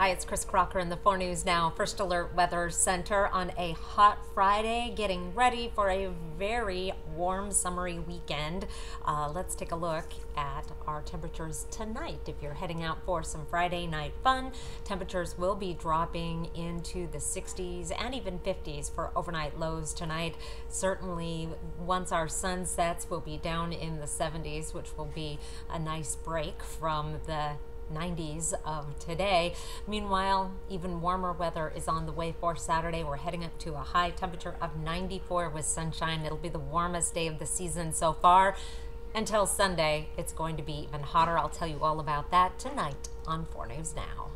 Hi, it's Kris Crocker in the 4 News Now First Alert Weather Center on a hot Friday, getting ready for a very warm summery weekend. Uh, let's take a look at our temperatures tonight. If you're heading out for some Friday night fun, temperatures will be dropping into the 60s and even 50s for overnight lows tonight. Certainly, once our sun sets, we'll be down in the 70s, which will be a nice break from the 90s of um, today. Meanwhile, even warmer weather is on the way for Saturday. We're heading up to a high temperature of 94 with sunshine. It'll be the warmest day of the season so far. Until Sunday, it's going to be even hotter. I'll tell you all about that tonight on 4 News Now.